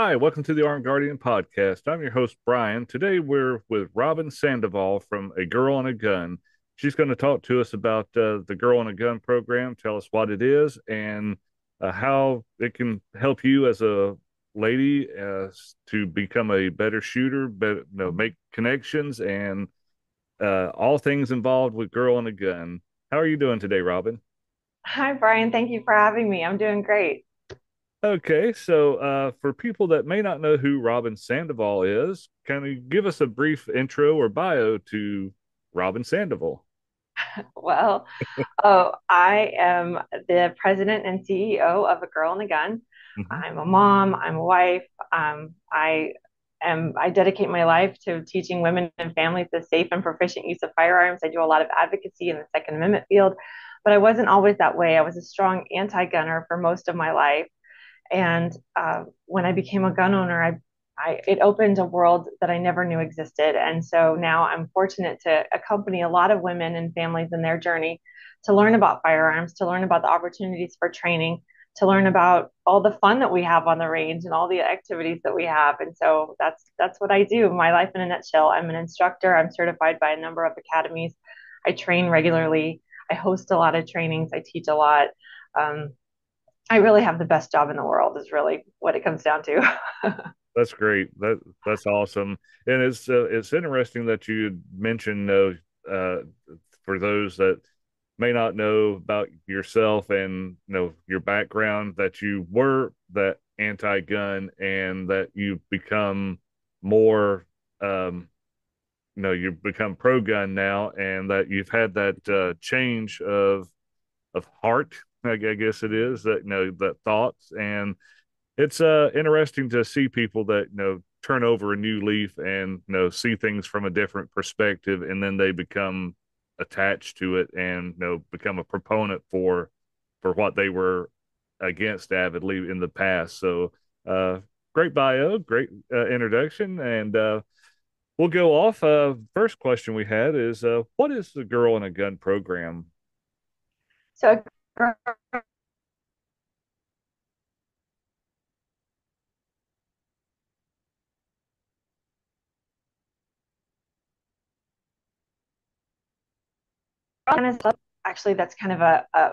Hi, welcome to the Armed Guardian podcast. I'm your host, Brian. Today we're with Robyn Sandoval from A Girl and a Gun. She's going to talk to us about uh, the Girl and a Gun program, tell us what it is, and uh, how it can help you as a lady as to become a better shooter, better, you know, make connections, and uh, all things involved with Girl and a Gun. How are you doing today, Robyn? Hi, Brian. Thank you for having me. I'm doing great. Okay, so uh, for people that may not know who Robyn Sandoval is, can you give us a brief intro or bio to Robyn Sandoval? Well, oh, I am the president and CEO of A Girl and a Gun. hmm I'm a mom, I'm a wife. Um, I am I dedicate my life to teaching women and families the safe and proficient use of firearms. I do a lot of advocacy in the Second Amendment field, but I wasn't always that way. I was a strong anti-gunner for most of my life. And uh, when I became a gun owner, I, I it opened a world that I never knew existed. And so now I'm fortunate to accompany a lot of women and families in their journey to learn about firearms, to learn about the opportunities for training, to learn about all the fun that we have on the range and all the activities that we have. And so that's that's what I do. My life in a nutshell. I'm an instructor. I'm certified by a number of academies. I train regularly. I host a lot of trainings. I teach a lot. Um, I really have the best job in the world is really what it comes down to. That's great. That that's awesome, and it's uh, it's interesting that you mentioned uh, uh, for those that may not know about yourself and you know your background that you were that anti-gun and that you've become more um, you know you've become pro-gun now and that you've had that uh, change of of heart I guess it is that you know that thoughts. And it's uh interesting to see people that you know turn over a new leaf and you know see things from a different perspective and then they become attached to it and you know become a proponent for for what they were against avidly in the past. So uh great bio great uh, introduction. And uh we'll go off. Uh first question we had is uh what is the girl in a gun program? So actually that's kind of a, a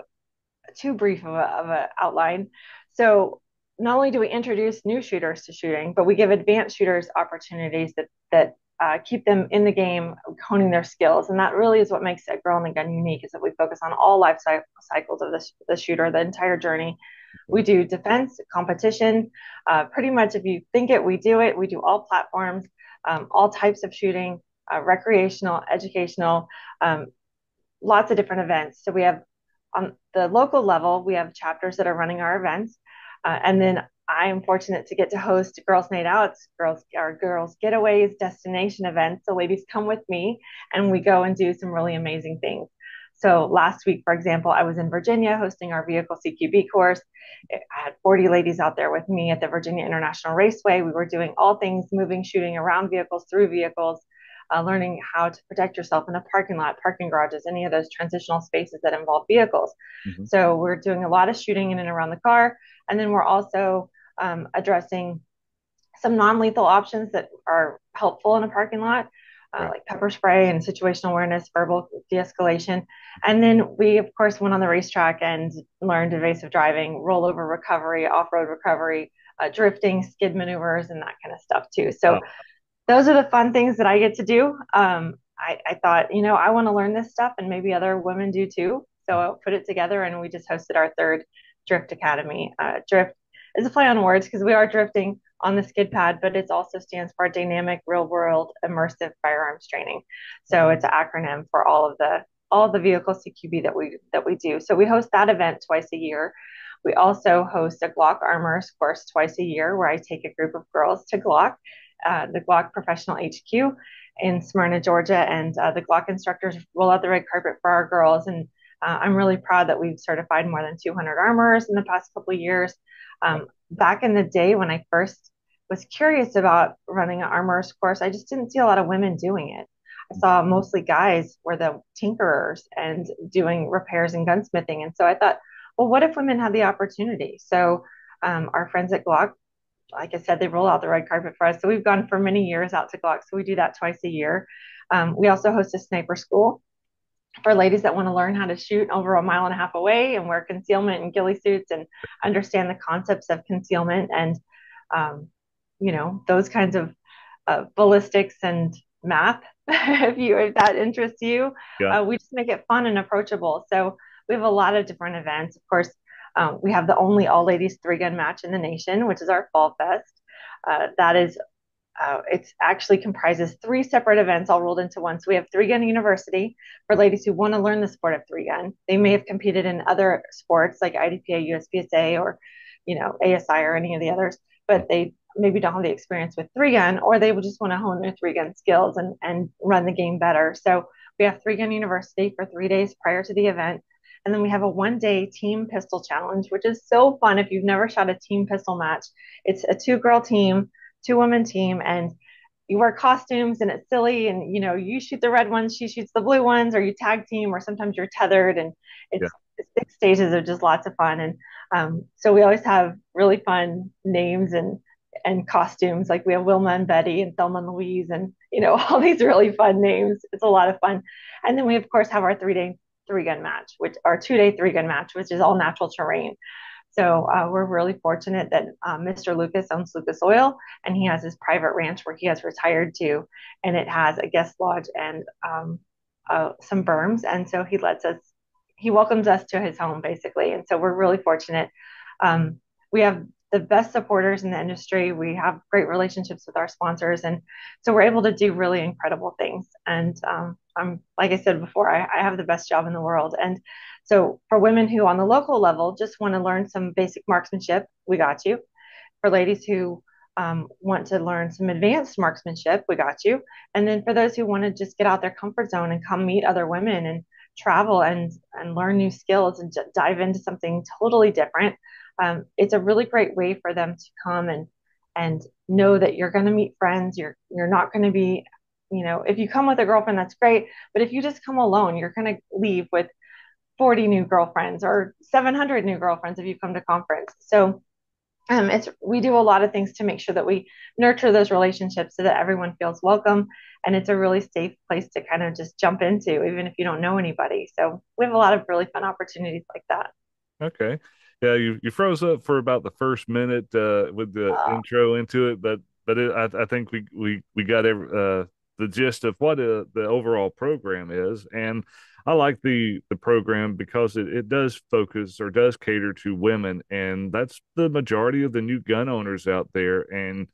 too brief of a, of a outline. So not only do we introduce new shooters to shooting, but we give advanced shooters opportunities that that uh, keep them in the game, honing their skills, and that really is what makes a girl in the gun unique. Is that we focus on all life cycles of the, the shooter, the entire journey. We do defense, competition, uh, pretty much. If you think it, we do it. We do all platforms, um, all types of shooting, uh, recreational, educational, um, lots of different events. So we have on the local level, we have chapters that are running our events. Uh, and then I am fortunate to get to host Girls Night Outs, girls our girls getaways, destination events. So ladies come with me and we go and do some really amazing things. So last week, for example, I was in Virginia hosting our vehicle CQB course. I had 40 ladies out there with me at the Virginia International Raceway. We were doing all things moving, shooting around vehicles, through vehicles, uh, learning how to protect yourself in a parking lot, parking garages, any of those transitional spaces that involve vehicles. hmm So we're doing a lot of shooting in and around the car. And then we're also um, addressing some non-lethal options that are helpful in a parking lot. Uh, right like pepper spray and situational awareness, verbal de-escalation, and then we of course went on the racetrack and learned evasive driving, rollover recovery, off-road recovery, uh, drifting, skid maneuvers, and that kind of stuff too. So uh, those are the fun things that I get to do. Um, I, I thought, you know, I want to learn this stuff and maybe other women do too. So I put it together and we just hosted our third Drift Academy. Uh, Drift is a play on words because we are drifting on the skid pad, but it also stands for Dynamic Real World Immersive Firearms Training. So it's an acronym for all of the all the vehicle CQB that we that we do. So we host that event twice a year. We also host a Glock Armorers course twice a year where I take a group of girls to Glock uh, the Glock Professional HQ in Smyrna, Georgia, and uh, the Glock instructors roll out the red carpet for our girls. And uh, I'm really proud that we've certified more than 200 armorers in the past couple of years. Um, back in the day when I first was curious about running an armorers course, I just didn't see a lot of women doing it. I saw mostly guys were the tinkerers and doing repairs and gunsmithing. And so I thought, well, what if women had the opportunity? So um, our friends at Glock like I said, they roll out the red carpet for us. So we've gone for many years out to Glock. So we do that twice a year. Um, we also host a sniper school for ladies that want to learn how to shoot over a mile and a half away and wear concealment and ghillie suits and understand the concepts of concealment and um, you know those kinds of uh, ballistics and math if you if that interests you yeah. uh, we just make it fun and approachable. So we have a lot of different events. Of course um, we have the only all ladies three gun match in the nation which is our fall fest. Uh, that is uh, it actually comprises three separate events all rolled into one. So we have Three Gun University for ladies who want to learn the sport of three gun. They may have competed in other sports like IDPA, USPSA, or you know ASI or any of the others, but they maybe don't have the experience with three gun, or they would just want to hone their three gun skills and and run the game better. So we have Three Gun University for three days prior to the event. And then we have a one day team pistol challenge, which is so fun if you've never shot a team pistol match. It's a two girl team two woman team and you wear costumes and it's silly and you know you shoot the red ones she shoots the blue ones or you tag team or sometimes you're tethered and it's yeah. six stages of just lots of fun and um, so we always have really fun names and and costumes like we have wilma and betty and thelma and louise and you know all these really fun names. It's a lot of fun. And then we of course have our three day three gun match which our two day three gun match which is all natural terrain so uh, we're really fortunate that uh, Mr. Lucas owns Lucas Oil, and he has his private ranch where he has retired to, and it has a guest lodge and um, uh, some berms, and so he lets us, he welcomes us to his home basically, and so we're really fortunate. Um, we have the best supporters in the industry. We have great relationships with our sponsors, and so we're able to do really incredible things. And um, I'm, like I said before, I, I have the best job in the world, and so for women who on the local level just want to learn some basic marksmanship, we got you. For ladies who um, want to learn some advanced marksmanship, we got you. And then for those who want to just get out their comfort zone and come meet other women and travel and and learn new skills and dive into something totally different, um, it's a really great way for them to come and and know that you're going to meet friends. You're you're not going to be, you know, if you come with a girlfriend, that's great. But if you just come alone, you're going to leave with 40 new girlfriends or 700 new girlfriends if you come to conference. So um, it's we do a lot of things to make sure that we nurture those relationships so that everyone feels welcome and it's a really safe place to kind of just jump into even if you don't know anybody. So we have a lot of really fun opportunities like that. Okay. Yeah, you, you froze up for about the first minute uh, with the uh, intro into it, but but it, I, I think we we we got every, uh, the gist of what uh, the overall program is, and I like the the program because it, it does focus or does cater to women, and that's the majority of the new gun owners out there. And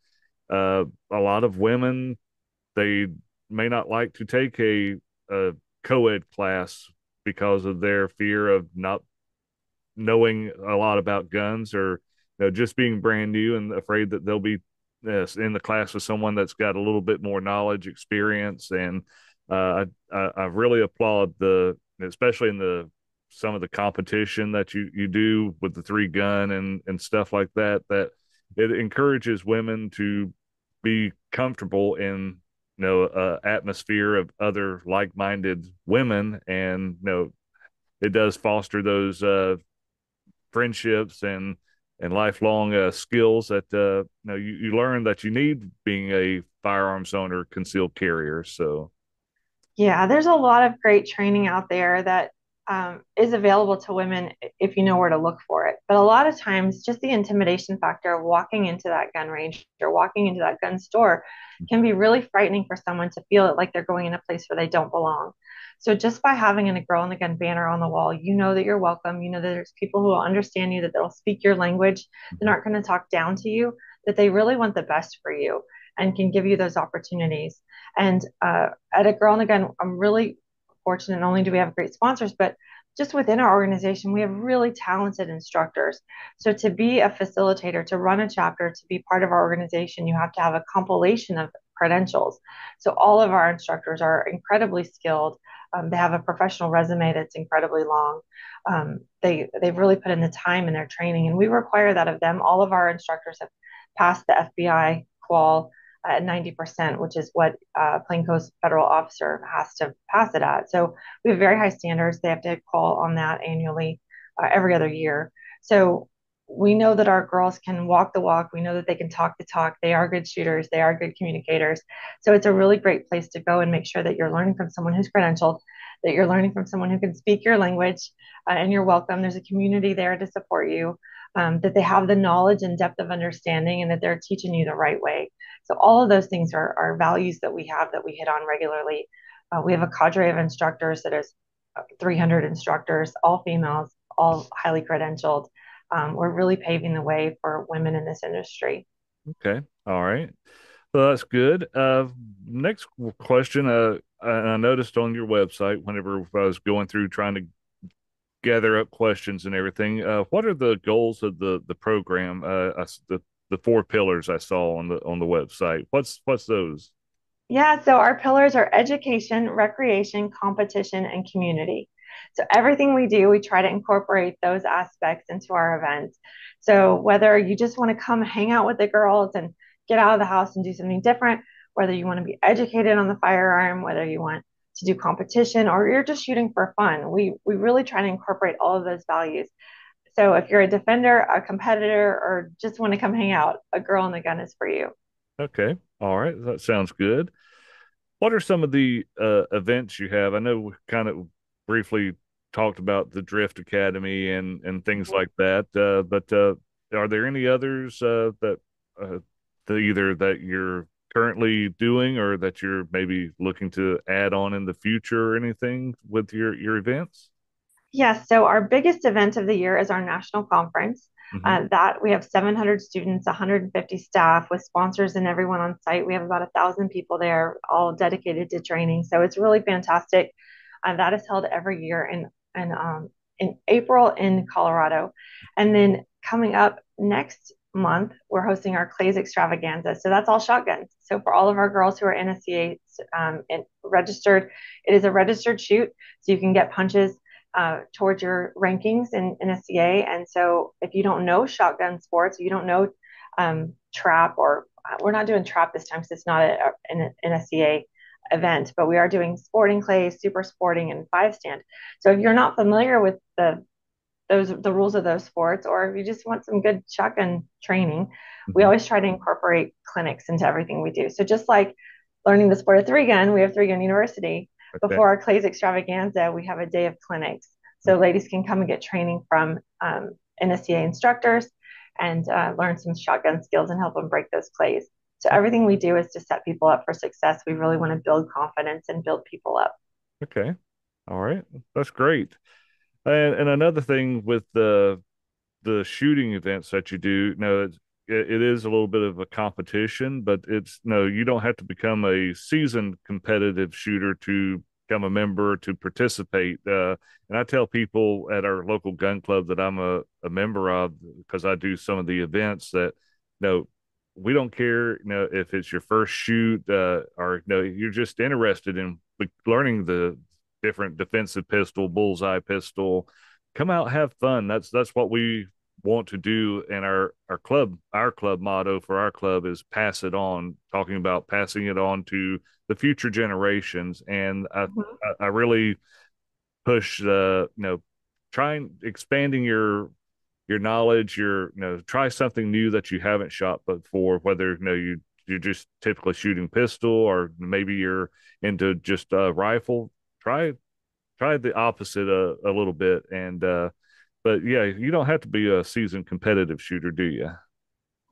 uh, a lot of women, they may not like to take a, a co-ed class because of their fear of not knowing a lot about guns or you know, just being brand new and afraid that they'll be yes, in the class with someone that's got a little bit more knowledge, experience, and uh, I, I really applaud the, especially in the some of the competition that you you do with the three gun and and stuff like that. That it encourages women to be comfortable in you know uh, atmosphere of other like minded women, and you know it does foster those uh, friendships and and lifelong uh, skills that uh, you know you, you learn that you need being a firearms owner, concealed carrier. So yeah, there's a lot of great training out there that um, is available to women if you know where to look for it. But a lot of times, just the intimidation factor of walking into that gun range or walking into that gun store can be really frightening for someone to feel it like they're going in a place where they don't belong. So just by having a girl in the gun banner on the wall, you know that you're welcome. You know that there's people who will understand you, that they'll speak your language, they're not going to talk down to you, that they really want the best for you and can give you those opportunities. And uh, at a Girl in the Gun, I'm really fortunate. Not only do we have great sponsors, but just within our organization, we have really talented instructors. So to be a facilitator, to run a chapter, to be part of our organization, you have to have a compilation of credentials. So all of our instructors are incredibly skilled. Um, they have a professional resume that's incredibly long. Um, they they've really put in the time in their training, and we require that of them. All of our instructors have passed the FBI qual at 90%, which is what plainclothes federal officer has to pass it at. So we have very high standards. They have to call on that annually uh, every other year. So we know that our girls can walk the walk. We know that they can talk the talk. They are good shooters. They are good communicators. So it's a really great place to go and make sure that you're learning from someone who's credentialed, that you're learning from someone who can speak your language, uh, and you're welcome. There's a community there to support you. Um, that they have the knowledge and depth of understanding, and that they're teaching you the right way. So all of those things are, are values that we have that we hit on regularly. Uh, we have a cadre of instructors that is 300 instructors, all females, all highly credentialed um, we're really paving the way for women in this industry. Okay. All right. Well, that's good. Uh, next question. Uh, I noticed on your website, whenever I was going through trying to gather up questions and everything, uh, what are the goals of the the program? Uh, the the four pillars I saw on the on the website. What's what's those? Yeah. So our pillars are education, recreation, competition, and community. So everything we do, we try to incorporate those aspects into our events. So whether you just want to come hang out with the girls and get out of the house and do something different, whether you want to be educated on the firearm, whether you want to do competition or you're just shooting for fun, we we really try to incorporate all of those values. So if you're a defender, a competitor, or just want to come hang out, a girl in the gun is for you. Okay. All right. That sounds good. What are some of the uh, events you have? I know we kind of briefly talked about the Drift Academy and and things mm-hmm. like that. Uh, but uh, are there any others uh, that uh, that either that you're currently doing or that you're maybe looking to add on in the future or anything with your your events? Yes. So our biggest event of the year is our national conference. Mm-hmm. Uh, that we have 700 students, 150 staff with sponsors and everyone on site. We have about a thousand people there, all dedicated to training. So it's really fantastic. Uh, that is held every year in in um, in April in Colorado, and then coming up next month we're hosting our Clays Extravaganza. So that's all shotguns. So for all of our girls who are NSCA um, and registered, it is a registered shoot, so you can get punches uh, towards your rankings in NSCA. And so if you don't know shotgun sports, you don't know um, trap or uh, we're not doing trap this time because it's not an NSCA event, but we are doing sporting clay, super sporting, and five stand. So if you're not familiar with the those the rules of those sports, or if you just want some good shotgun training, mm-hmm. we always try to incorporate clinics into everything we do. So just like learning the sport of three gun, we have three gun university. Okay. Before our clays extravaganza, we have a day of clinics. So mm-hmm. ladies can come and get training from um, NSCA instructors and uh, learn some shotgun skills and help them break those clays. So everything we do is to set people up for success. We really want to build confidence and build people up. Okay. All right. That's great. And and another thing with the the shooting events that you do, you know, it, it is a little bit of a competition, but it's no, you don't have to become a seasoned competitive shooter to become a member to participate. Uh, and I tell people at our local gun club that I'm a, a member of because I do some of the events that you know we don't care, you know, if it's your first shoot uh, or you know, you're just interested in learning the different defensive pistol, bullseye pistol. Come out, have fun. That's that's what we want to do. And our our club, our club motto for our club is pass it on. Talking about passing it on to the future generations. And I mm-hmm. I, I really push the you know trying expanding your your knowledge, your you know, try something new that you haven't shot before, whether you know you you're just typically shooting pistol or maybe you're into just a rifle. Try try the opposite a, a little bit and uh but yeah, you don't have to be a seasoned competitive shooter, do you?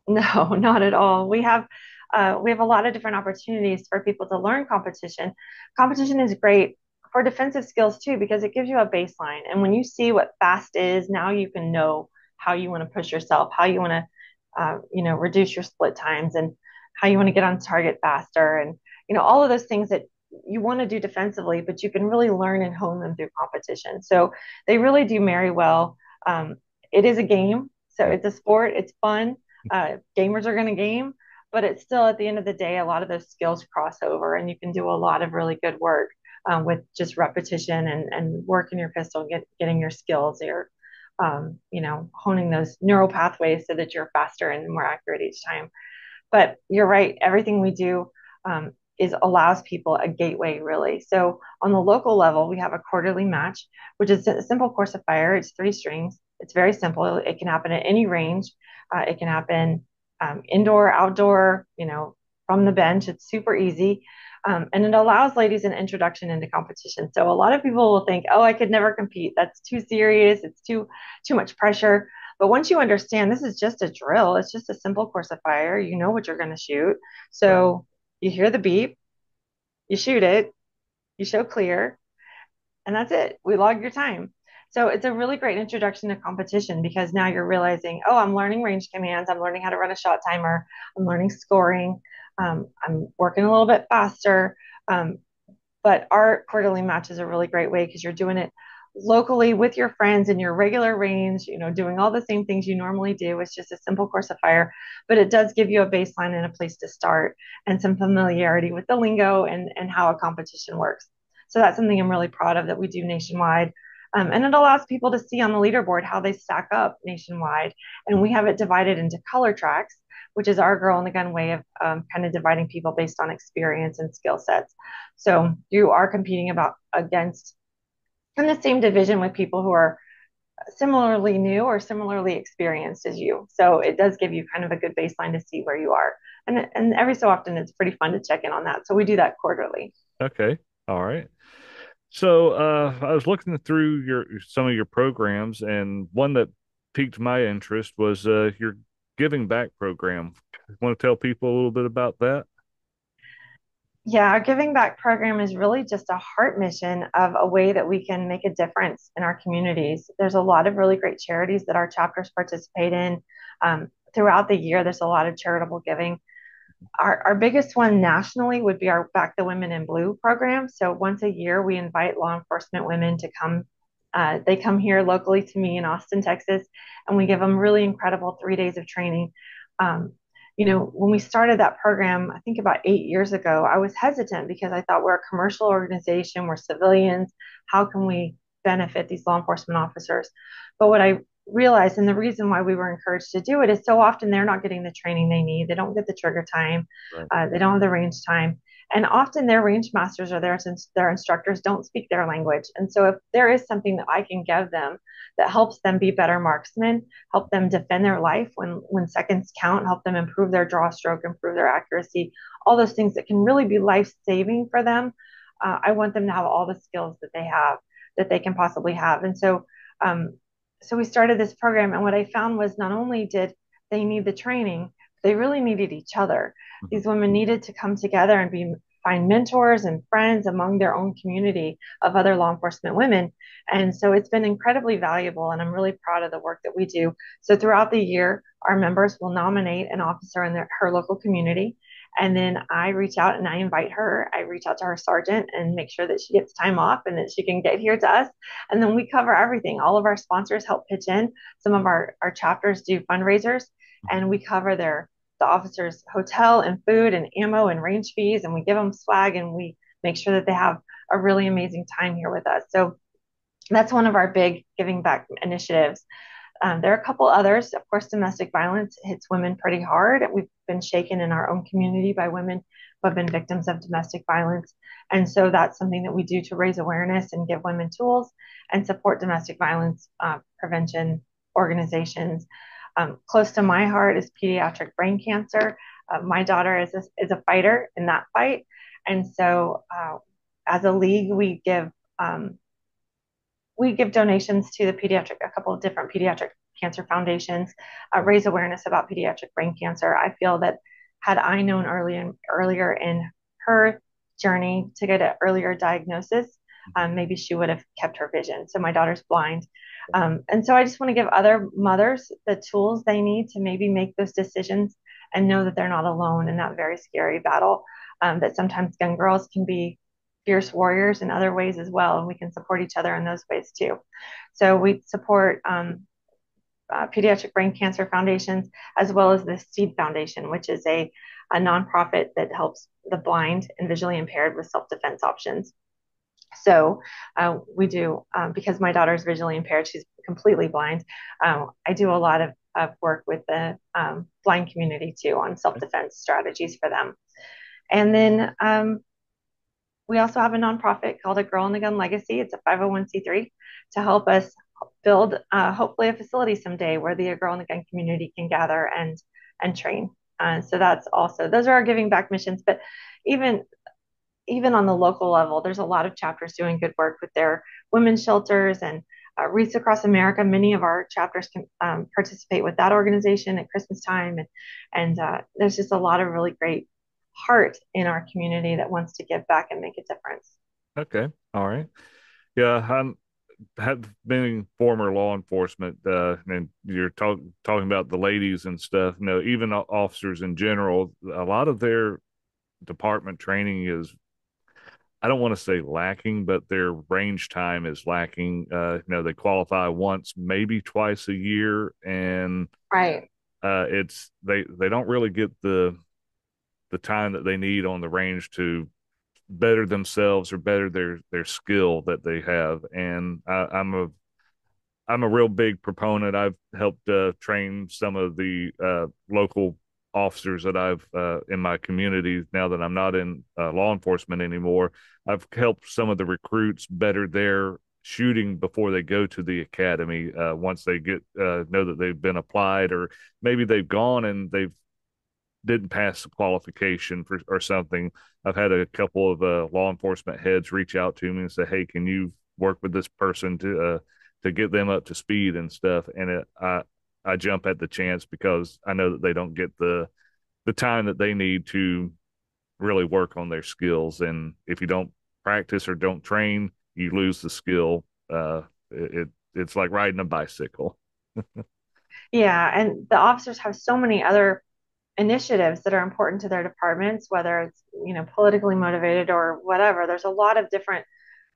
No, not at all. We have uh, we have a lot of different opportunities for people to learn competition. Competition is great for defensive skills too because it gives you a baseline. And when you see what fast is, now you can know how you want to push yourself, how you want to, uh, you know, reduce your split times and how you want to get on target faster. And, you know, all of those things that you want to do defensively, but you can really learn and hone them through competition. So they really do marry well. Um, it is a game. So it's a sport. It's fun. Uh, gamers are going to game, but it's still at the end of the day, a lot of those skills cross over and you can do a lot of really good work um, with just repetition and, and working your pistol, get, getting your skills, your um, you know, honing those neural pathways so that you're faster and more accurate each time. But you're right, everything we do um, is allows people a gateway really. So on the local level, we have a quarterly match, which is a simple course of fire. It's three strings. It's very simple. It can happen at any range. Uh, it can happen um, indoor, outdoor, you know, from the bench. It's super easy. Um, and it allows ladies an introduction into competition. So a lot of people will think, "Oh, I could never compete. That's too serious. It's too too much pressure." But once you understand this is just a drill, it's just a simple course of fire. You know what you're going to shoot. So you hear the beep, you shoot it, you show clear, and that's it. We log your time. So it's a really great introduction to competition because now you're realizing, oh, I'm learning range commands, I'm learning how to run a shot timer, I'm learning scoring, um, I'm working a little bit faster. Um, but our quarterly match is a really great way because you're doing it locally with your friends in your regular range, you know, doing all the same things you normally do. It's just a simple course of fire, but it does give you a baseline and a place to start and some familiarity with the lingo and, and how a competition works. So that's something I'm really proud of that we do nationwide. Um, and it allows people to see on the leaderboard how they stack up nationwide. And we have it divided into color tracks, which is our girl in the gun way of um, kind of dividing people based on experience and skill sets. So you are competing about against in the same division with people who are similarly new or similarly experienced as you. So it does give you kind of a good baseline to see where you are. And, and every so often it's pretty fun to check in on that. So we do that quarterly. Okay. All right. So uh, I was looking through your some of your programs, and one that piqued my interest was uh, your giving back program. Want to tell people a little bit about that? Yeah, our giving back program is really just a heart mission of a way that we can make a difference in our communities. There's a lot of really great charities that our chapters participate in. Um, throughout the year, there's a lot of charitable giving. Our, our biggest one nationally would be our Back the Women in Blue program. So once a year, we invite law enforcement women to come. Uh, they come here locally to me in Austin, Texas, and we give them really incredible three days of training. Um, you know, when we started that program, I think about eight years ago, I was hesitant because I thought we're a commercial organization, we're civilians. How can we benefit these law enforcement officers? But what I realized and the reason why we were encouraged to do it is so often they're not getting the training they need they don't get the trigger time right. uh, they don't have the range time and often their range masters are there since their instructors don't speak their language. And so if there is something that i can give them that helps them be better marksmen help them defend their life when when seconds count help them improve their draw stroke improve their accuracy all those things that can really be life saving for them uh, i want them to have all the skills that they have that they can possibly have. And so um, so we started this program and what i found was not only did they need the training they really needed each other mm-hmm. these women needed to come together and be find mentors and friends among their own community of other law enforcement women and so it's been incredibly valuable and i'm really proud of the work that we do so throughout the year our members will nominate an officer in their, her local community and then I reach out and I invite her. I reach out to her sergeant and make sure that she gets time off and that she can get here to us. And then we cover everything. All of our sponsors help pitch in. Some of our, our chapters do fundraisers and we cover their the officers hotel and food and ammo and range fees and we give them swag and we make sure that they have a really amazing time here with us. So that's one of our big giving back initiatives. Um, there are a couple others. Of course, domestic violence hits women pretty hard. We've been shaken in our own community by women who have been victims of domestic violence. And so that's something that we do to raise awareness and give women tools and support domestic violence uh, prevention organizations. Um, close to my heart is pediatric brain cancer. Uh, my daughter is a, is a fighter in that fight. And so uh, as a league, we give um, we give donations to the pediatric, a couple of different pediatric cancer foundations, uh, raise awareness about pediatric brain cancer. I feel that had I known early earlier in her journey to get an earlier diagnosis, um, maybe she would have kept her vision. So my daughter's blind. Um, and so I just want to give other mothers the tools they need to maybe make those decisions and know that they're not alone in that very scary battle. Um, that sometimes young girls can be fierce warriors in other ways as well, and we can support each other in those ways too. So we support um, uh, Pediatric Brain Cancer Foundations as well as the Seed Foundation, which is a, a nonprofit that helps the blind and visually impaired with self defense options. So uh, we do um, because my daughter is visually impaired; she's completely blind. Um, I do a lot of, of work with the um, blind community too on self defense strategies for them. And then um, we also have a nonprofit called A Girl in the Gun Legacy. It's a 501c3 to help us build uh, hopefully a facility someday where the girl in the gun community can gather and and train. Uh, so that's also those are our giving back missions. But even even on the local level, there's a lot of chapters doing good work with their women's shelters and uh, Wreaths Across America. Many of our chapters can um, participate with that organization at Christmas time, and and uh, there's just a lot of really great heart in our community that wants to give back and make a difference. Okay, all right, yeah, I'm have been former law enforcement, uh, and you're talk, talking about the ladies and stuff. You know, even officers in general, a lot of their department training is I don't want to say lacking, but their range time is lacking. Uh, you know, they qualify once, maybe twice a year, and right. Uh, it's they they don't really get the the time that they need on the range to better themselves or better their their skill that they have. And I, I'm a I'm a real big proponent. I've helped uh, train some of the uh, local officers that I've uh, in my community now that I'm not in uh, law enforcement anymore. I've helped some of the recruits better their shooting before they go to the academy. Uh, once they get uh, know that they've been applied, or maybe they've gone and they've didn't pass the qualification for or something. I've had a couple of uh, law enforcement heads reach out to me and say, "Hey, can you work with this person to uh, to get them up to speed and stuff?" And it, I I jump at the chance because I know that they don't get the the time that they need to really work on their skills. And if you don't practice or don't train, you lose the skill. Uh, it, it it's like riding a bicycle. yeah, and the officers have so many other initiatives that are important to their departments, whether it's you know politically motivated or whatever. There's a lot of different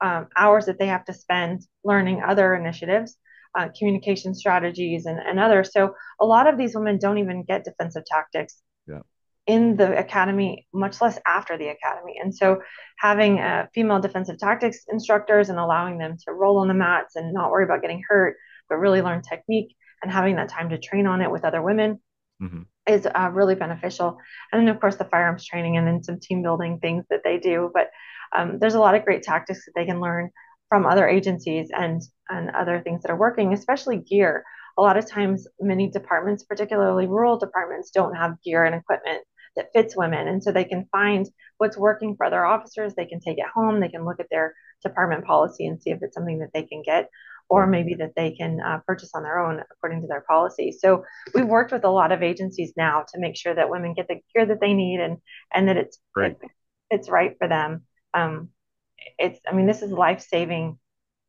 um, hours that they have to spend learning other initiatives uh, communication strategies and, and others. So a lot of these women don't even get defensive tactics yeah. in the academy, much less after the academy. And so having uh, female defensive tactics instructors and allowing them to roll on the mats and not worry about getting hurt, but really learn technique and having that time to train on it with other women mm-hmm. is uh, really beneficial. And then, of course, the firearms training and then some team building things that they do. But um, there's a lot of great tactics that they can learn from other agencies and and other things that are working, especially gear. A lot of times, many departments, particularly rural departments, don't have gear and equipment that fits women, and so they can find what's working for their officers. They can take it home. They can look at their department policy and see if it's something that they can get, or maybe that they can uh, purchase on their own according to their policy. So we've worked with a lot of agencies now to make sure that women get the gear that they need and and that it's right. it, it's right for them. Um, it's i mean this is life-saving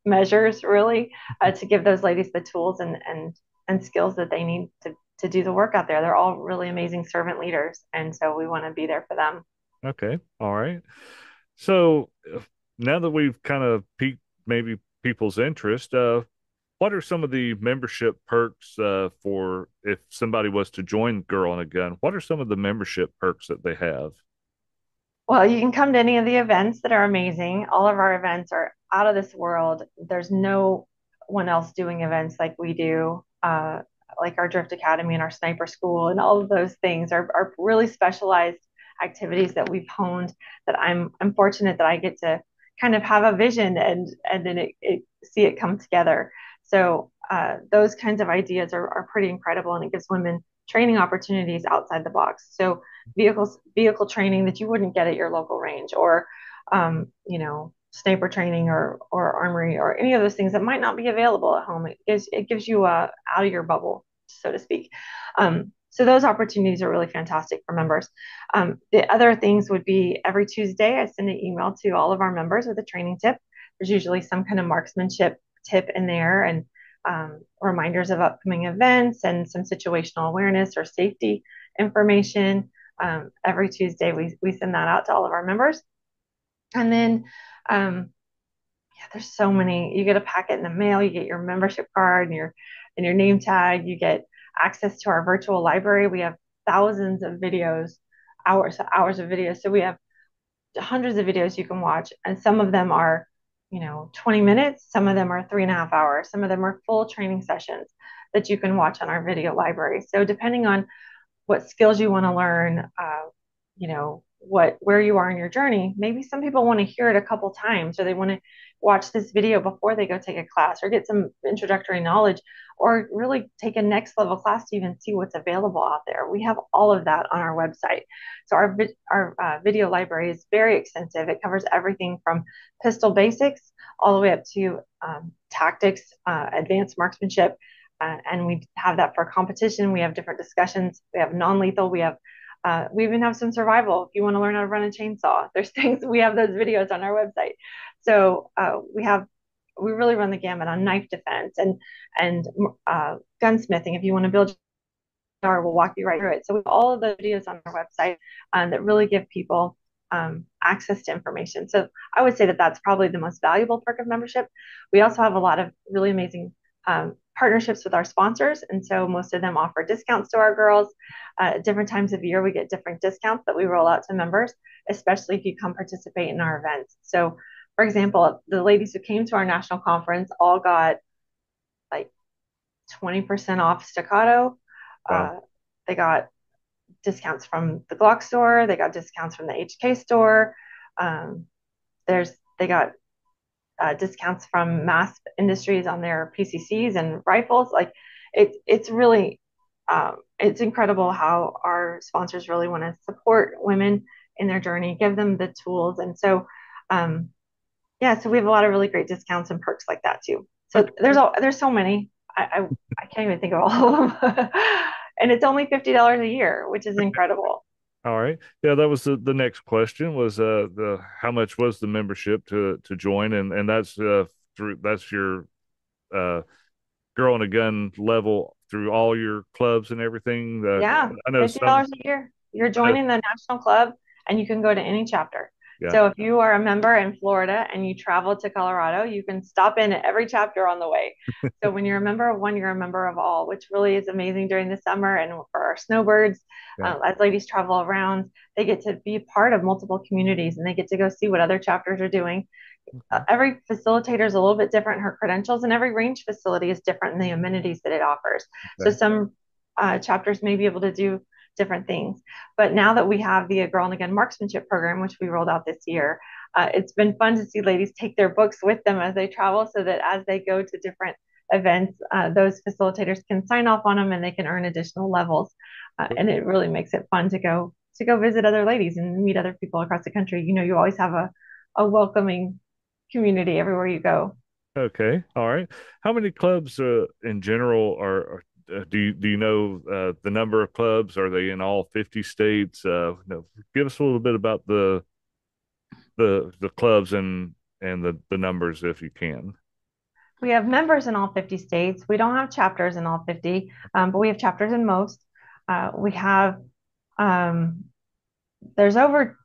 measures really uh, to give those ladies the tools and and and skills that they need to to do the work out there they're all really amazing servant leaders and so we want to be there for them okay all right so now that we've kind of piqued maybe people's interest uh what are some of the membership perks uh, for if somebody was to join Girl on a Gun? What are some of the membership perks that they have? Well, you can come to any of the events that are amazing. All of our events are out of this world. There's no one else doing events like we do, uh, like our Drift Academy and our Sniper School, and all of those things are, are really specialized activities that we've honed. That I'm I'm fortunate that I get to kind of have a vision and and then it, it see it come together. So uh, those kinds of ideas are, are pretty incredible, and it gives women training opportunities outside the box. So vehicles, vehicle training that you wouldn't get at your local range, or um, you know, sniper training or or armory or any of those things that might not be available at home. It gives it gives you a out of your bubble, so to speak. Um, so those opportunities are really fantastic for members. Um, the other things would be every Tuesday I send an email to all of our members with a training tip. There's usually some kind of marksmanship tip in there and um, reminders of upcoming events and some situational awareness or safety information. Um, every Tuesday, we, we send that out to all of our members. And then, um, yeah, there's so many. You get a packet in the mail, you get your membership card and your and your name tag. You get access to our virtual library. We have thousands of videos, hours hours of videos. So we have hundreds of videos you can watch, and some of them are you know 20 minutes. Some of them are three and a half hours. Some of them are full training sessions that you can watch on our video library. So depending on what skills you want to learn uh, you know what where you are in your journey, maybe some people want to hear it a couple times or they want to watch this video before they go take a class or get some introductory knowledge or really take a next level class to even see what's available out there. We have all of that on our website. So our our uh, video library is very extensive. It covers everything from pistol basics all the way up to um, tactics, uh, advanced marksmanship, uh, and we have that for competition. We have different discussions. We have non-lethal. We have uh, we even have some survival. If you want to learn how to run a chainsaw, there's things we have those videos on our website. So uh, we have we really run the gamut on knife defense and and uh, gunsmithing. If you want to build or we'll walk you right through it. So we have all of the videos on our website um, that really give people um, access to information. So I would say that that's probably the most valuable perk of membership. We also have a lot of really amazing um, partnerships with our sponsors. And so most of them offer discounts to our girls. Uh, different times of year, we get different discounts that we roll out to members, especially if you come participate in our events. So, for example, the ladies who came to our national conference all got like 20% off staccato. Wow. Uh, they got discounts from the Glock store. They got discounts from the HK store. Um, there's they got uh, discounts from Mass Industries on their PCCs and rifles. Like it's it's really um, it's incredible how our sponsors really want to support women in their journey, give them the tools, and so um, yeah, so we have a lot of really great discounts and perks like that too. So there's all there's so many. I, I, I can't even think of all of them. and it's only fifty dollars a year, which is incredible. All right. Yeah, that was the, the next question was uh the how much was the membership to to join and and that's uh through that's your uh girl and a gun level through all your clubs and everything. Uh, yeah, I know fifty dollars a year. You're joining the national club and you can go to any chapter. Yeah. So if you are a member in Florida and you travel to Colorado, you can stop in at every chapter on the way. so when you're a member of one, you're a member of all, which really is amazing during the summer. And for our snowbirds, yeah. uh, as ladies travel around, they get to be part of multiple communities and they get to go see what other chapters are doing. Uh, every facilitator is a little bit different. Her credentials and every range facility is different in the amenities that it offers. So some uh, chapters may be able to do different things. But now that we have the Girl and a Gun Marksmanship program, which we rolled out this year, uh, it's been fun to see ladies take their books with them as they travel so that as they go to different events, uh, those facilitators can sign off on them and they can earn additional levels. Uh, and it really makes it fun to go to go visit other ladies and meet other people across the country. You know, you always have a, a welcoming community everywhere you go. Okay. All right. How many clubs uh, in general are, are do you do you know uh, the number of clubs? Are they in all fifty states? Uh, give us a little bit about the the the clubs and and the the numbers if you can. We have members in all fifty states. We don't have chapters in all fifty, um, but we have chapters in most. Uh, we have um, there's over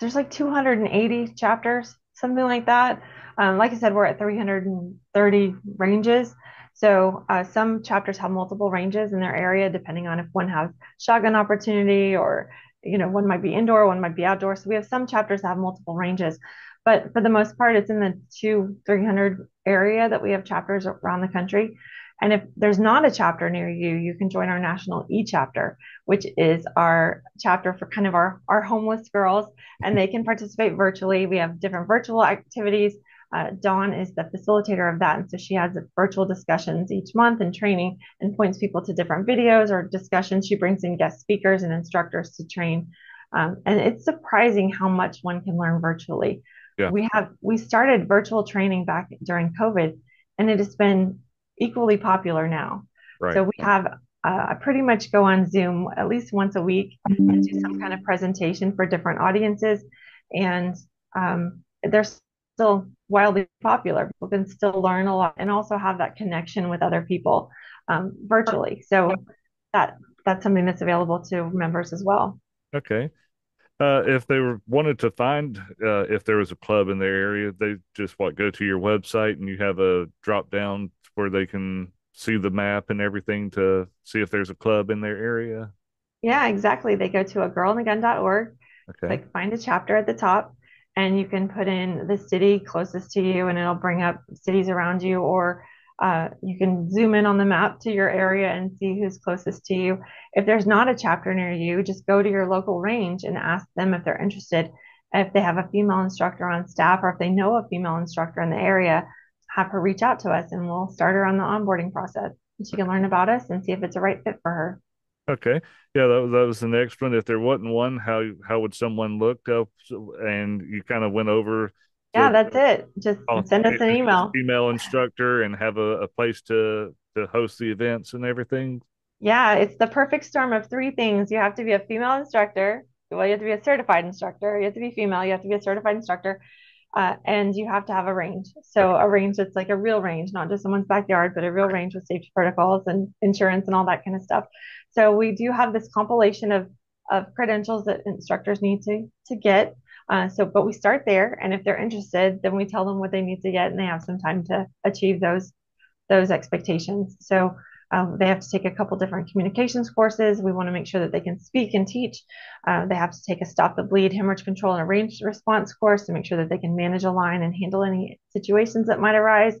there's like 280 chapters, something like that. Um, like I said, we're at 330 ranges. So uh, some chapters have multiple ranges in their area, depending on if one has shotgun opportunity or you know one might be indoor, one might be outdoor. So we have some chapters that have multiple ranges, but for the most part, it's in the two 300 area that we have chapters around the country. And if there's not a chapter near you, you can join our national e chapter, which is our chapter for kind of our, our homeless girls, and they can participate virtually. We have different virtual activities uh, Dawn is the facilitator of that. And so she has virtual discussions each month and training and points people to different videos or discussions. She brings in guest speakers and instructors to train. Um, and it's surprising how much one can learn virtually. Yeah. We have we started virtual training back during COVID, and it has been equally popular now. Right. So we have uh, I pretty much go on Zoom at least once a week and do some kind of presentation for different audiences. And um, there's still wildly popular. People can still learn a lot and also have that connection with other people um, virtually. So that that's something that's available to members as well. Okay. Uh, if they were wanted to find uh, if there was a club in their area, they just what go to your website and you have a drop down where they can see the map and everything to see if there's a club in their area. Yeah, exactly. They go to a girlandagun.org, okay. like find a chapter at the top, and you can put in the city closest to you and it'll bring up cities around you or Uh, you can zoom in on the map to your area and see who's closest to you. If there's not a chapter near you, just go to your local range and ask them if they're interested. If they have a female instructor on staff or if they know a female instructor in the area, have her reach out to us and we'll start her on the onboarding process. She can learn about us and see if it's a right fit for her. Okay. Yeah, that was, that was the next one. If there wasn't one, how how would someone look up? And you kind of went over. Yeah, that's it. Just oh, send us an email. Female instructor and have a, a place to to host the events and everything. Yeah, it's the perfect storm of three things. You have to be a female instructor. Well, you have to be a certified instructor. You have to be female. You have to be a certified instructor. Uh, and you have to have a range. So a range that's like a real range, not just someone's backyard, but a real range with safety protocols and insurance and all that kind of stuff. So we do have this compilation of of credentials that instructors need to to get. Uh, so, but we start there, and if they're interested, then we tell them what they need to get, and they have some time to achieve those those expectations. So um, they have to take a couple different communications courses. We want to make sure that they can speak and teach. Uh, they have to take a stop the bleed, hemorrhage control, and a range response course to make sure that they can manage a line and handle any situations that might arise.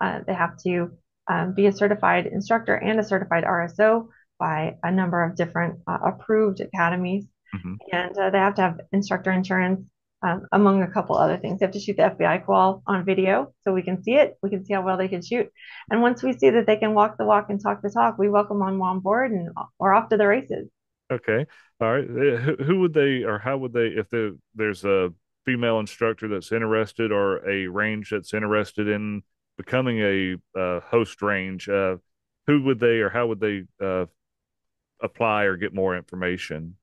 Uh, they have to um, be a certified instructor and a certified RSO by a number of different uh, approved academies. Mm-hmm. And uh, they have to have instructor insurance, um, among a couple other things. They have to shoot the FBI qual on video so we can see it. We can see how well they can shoot. And once we see that they can walk the walk and talk the talk, we welcome them on board and we're off to the races. Okay. All right. Uh, who, who would they or how would they, if there's a female instructor that's interested or a range that's interested in becoming a uh, host range, uh, who would they or how would they uh, apply or get more information?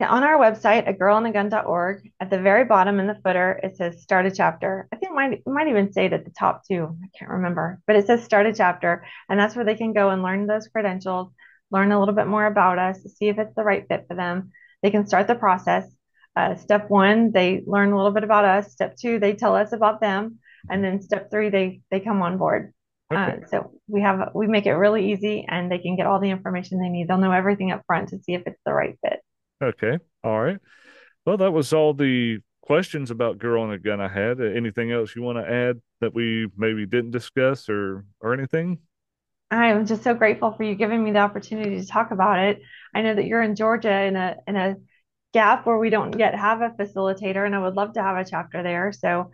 Yeah, on our website, agirlandagun.org, at the very bottom in the footer, it says start a chapter. I think it might, it might even say it at the top too. I can't remember, but it says start a chapter. And that's where they can go and learn those credentials, learn a little bit more about us, see if it's the right fit for them. They can start the process. Uh, step one, they learn a little bit about us. Step two, they tell us about them. And then step three, they, they come on board. Okay. Uh, so we have we make it really easy, and they can get all the information they need. They'll know everything up front to see if it's the right fit. Okay, all right. Well, that was all the questions about Girl and a Gun I had. Anything else you want to add that we maybe didn't discuss or or anything? I'm just so grateful for you giving me the opportunity to talk about it. I know that you're in Georgia in a in a gap where we don't yet have a facilitator, and I would love to have a chapter there. So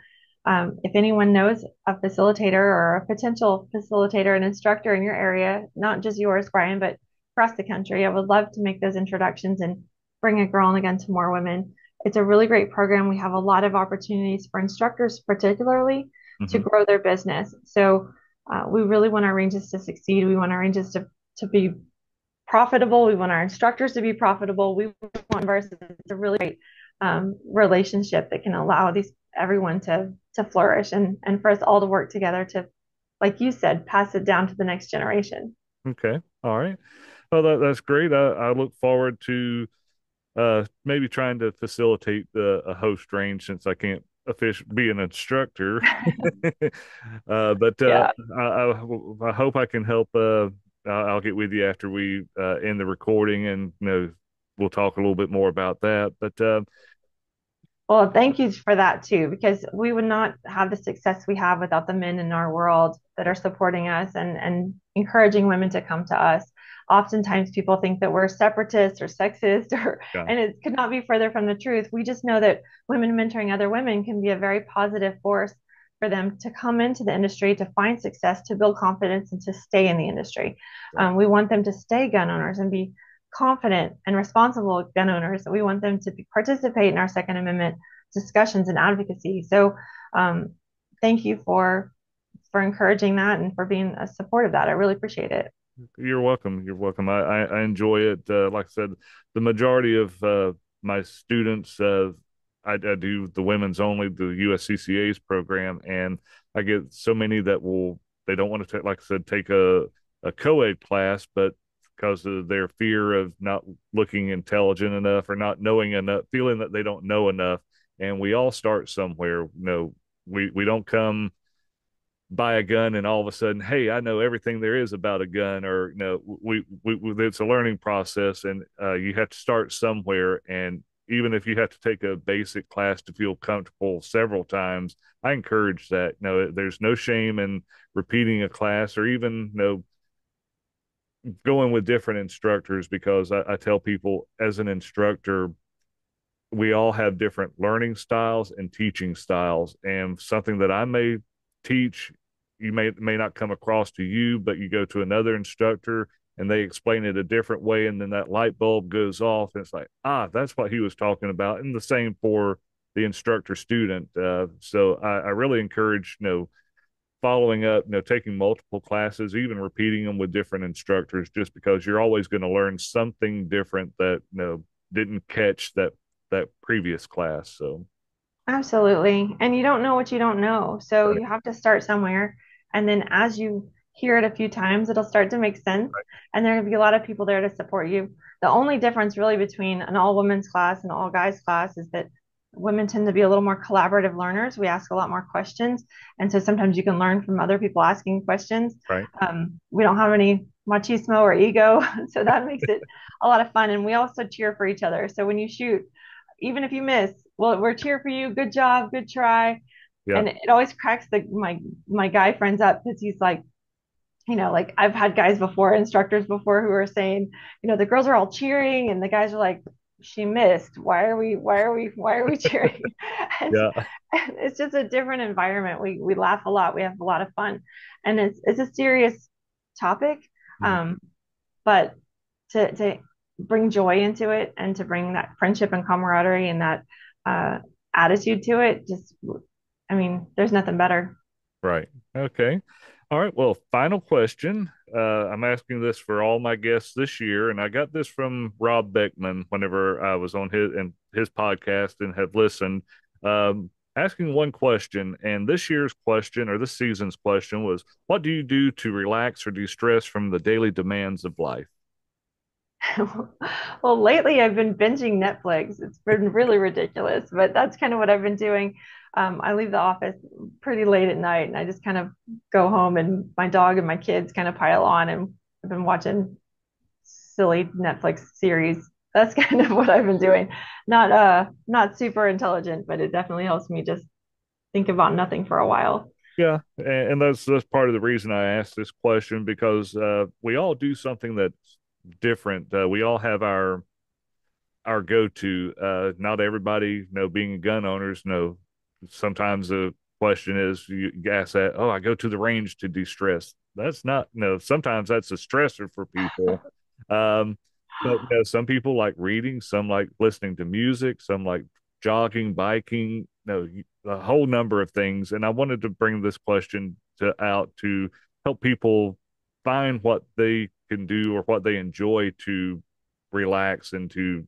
um, if anyone knows a facilitator or a potential facilitator, an instructor in your area, not just yours, Brian, but across the country, I would love to make those introductions and bring a girl and a gun to more women. It's a really great program. We have a lot of opportunities for instructors, particularly mm-hmm. to grow their business. So uh, we really want our ranges to succeed. We want our ranges to, to be profitable. We want our instructors to be profitable. We want versus it's a really great um, relationship that can allow these everyone to to flourish and and for us all to work together to like you said pass it down to the next generation. Okay. All right. Well that, that's great. I, I look forward to uh maybe trying to facilitate the a host range since i can't official be an instructor. Uh but uh yeah. I, I, I hope i can help uh I'll get with you after we uh, end the recording, and you know we'll talk a little bit more about that. But uh, well, thank you for that too, because we would not have the success we have without the men in our world that are supporting us and, and encouraging women to come to us. Oftentimes, people think that we're separatist or sexist, or yeah. and it could not be further from the truth. We just know that women mentoring other women can be a very positive force for them to come into the industry, to find success, to build confidence, and to stay in the industry. Um, we want them to stay gun owners and be confident and responsible gun owners. That we want them to participate in our Second Amendment discussions and advocacy. So, um, thank you for for encouraging that and for being a support of that. I really appreciate it. You're welcome. You're welcome. I I, I enjoy it. Uh, like I said, the majority of uh, my students, uh, I, I do the women's only, the USCCA's program, and I get so many that will they don't want to take, like I said, take a a co-ed class, but because of their fear of not looking intelligent enough or not knowing enough, feeling that they don't know enough. And we all start somewhere. You know, we we don't come buy a gun and all of a sudden, hey, I know everything there is about a gun, or you know, we, we, we it's a learning process, and uh, you have to start somewhere. And even if you have to take a basic class to feel comfortable several times, I encourage that. No, there's no shame in repeating a class or even you know going with different instructors because I, I tell people as an instructor, we all have different learning styles and teaching styles, and something that I may teach you may may not come across to you, but you go to another instructor and they explain it a different way, and then that light bulb goes off, and it's like, ah, that's what he was talking about, and the same for the instructor student. Uh, so I, I really encourage you know following up, you know, taking multiple classes, even repeating them with different instructors, just because you're always going to learn something different that you know didn't catch that that previous class. So absolutely, and you don't know what you don't know, so right. you have to start somewhere, and then as you hear it a few times, it'll start to make sense, right. and there will be a lot of people there to support you. The only difference really between an all women's class and all guys class is that women tend to be a little more collaborative learners. We ask a lot more questions. And so sometimes you can learn from other people asking questions. Right. Um, we don't have any machismo or ego. So that makes it a lot of fun. And we also cheer for each other. So when you shoot, even if you miss, well, we're cheer for you. Good job. Good try. Yeah. And it always cracks the my my guy friends up because he's like, you know, like I've had guys before, instructors before, who are saying, you know, the girls are all cheering, and the guys are like, she missed why are we why are we why are we cheering and, yeah. and it's just a different environment we we laugh a lot we have a lot of fun and it's it's a serious topic mm-hmm. um but to to bring joy into it and to bring that friendship and camaraderie and that uh attitude to it just i mean there's nothing better right okay all right. Well, final question. Uh, I'm asking this for all my guests this year, and I got this from Rob Beckman whenever I was on his and his podcast and have listened. Um, asking one question, and this year's question or this season's question was, "What do you do to relax or de-stress from the daily demands of life?" well, lately I've been binging Netflix. It's been really ridiculous, but that's kind of what I've been doing um, I leave the office pretty late at night and I just kind of go home and my dog and my kids kind of pile on and I've been watching silly Netflix series. That's kind of what I've been doing. Not uh not super intelligent, but it definitely helps me just think about nothing for a while. Yeah, and that's that's part of the reason I asked this question because uh, we all do something that's different. Uh, we all have our our go to. Uh, not everybody, you know, being a gun owners, know sometimes the question is you ask that, oh, I go to the range to de-stress. That's not you no. Know, sometimes that's a stressor for people. um, but you know, some people like reading, some like listening to music, some like jogging, biking. You know, a whole number of things. And I wanted to bring this question to out to help people find what they can do or what they enjoy to relax and to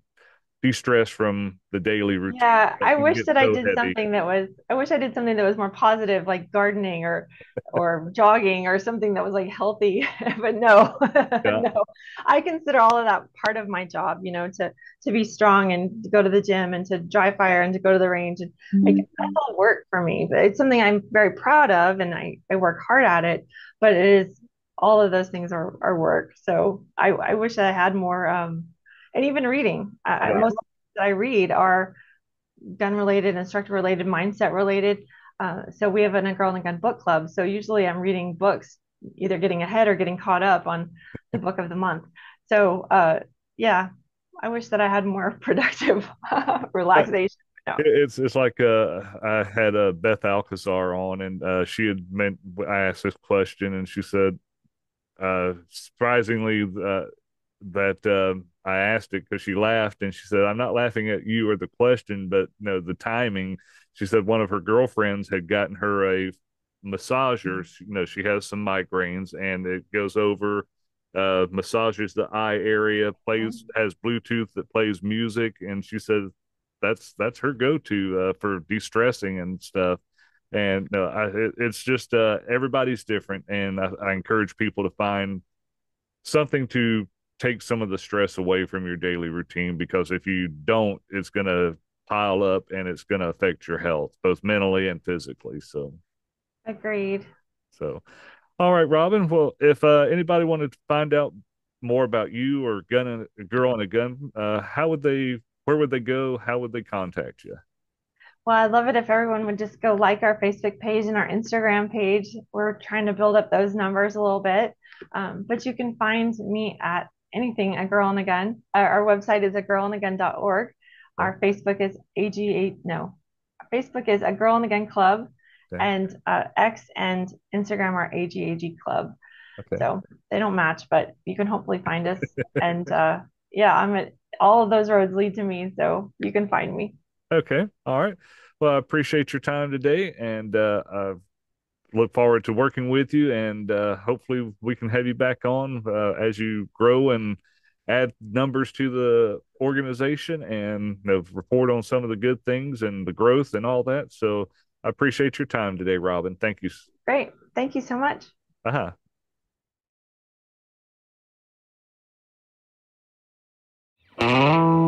de-stress from the daily routine. Yeah, I wish that so I did heavy. something that was I wish I did something that was more positive like gardening or or jogging or something that was like healthy. but no. Yeah. no. I consider all of that part of my job, you know, to to be strong and to go to the gym and to dry fire and to go to the range and mm-hmm. like that's all work for me. But it's something I'm very proud of and I I work hard at it, but it is all of those things are, are work. So I, I wish I had more um, and even reading. I, most I read are gun related, instructor related, mindset related. Uh, so we have an a girl in the gun book club. So usually I'm reading books, either getting ahead or getting caught up on the book of the month. So uh, yeah, I wish that I had more productive relaxation. No. It's it's like uh, I had uh, Beth Alcazar on, and uh, she had meant I asked this question, and she said, uh, surprisingly, uh, that um, I asked it because she laughed and she said, I'm not laughing at you or the question, but you know, the timing. She said one of her girlfriends had gotten her a massager. She, you know, she has some migraines and it goes over, uh, massages the eye area, plays, mm-hmm. has Bluetooth that plays music. And she said that's, that's her go to, uh, for de stressing and stuff. And no, I, it, it's just, uh, everybody's different. And I, I encourage people to find something to take some of the stress away from your daily routine because if you don't, it's going to pile up and it's going to affect your health, both mentally and physically. So, agreed. So, all right, Robyn. Well, if uh, anybody wanted to find out more about you or gun a girl on a gun, uh, how would they where would they go? How would they contact you? Well, I'd love it if everyone would just go like our Facebook page and our Instagram page. We're trying to build up those numbers a little bit. Um, but you can find me at anything a girl and a gun. Uh, our website is a girlandagun.org. Our Facebook is AG8, no, Facebook is a girl and a gun club. Okay. And uh, X and Instagram are AGAG club. Okay. So they don't match, but you can hopefully find us. and uh, yeah, I'm at all of those roads lead to me. So you can find me. Okay. All right. Well, I appreciate your time today and uh, I look forward to working with you, and uh, hopefully we can have you back on uh, as you grow and add numbers to the organization and you know, report on some of the good things and the growth and all that. So I appreciate your time today, Robyn. Thank you. Great. Thank you so much. Uh huh.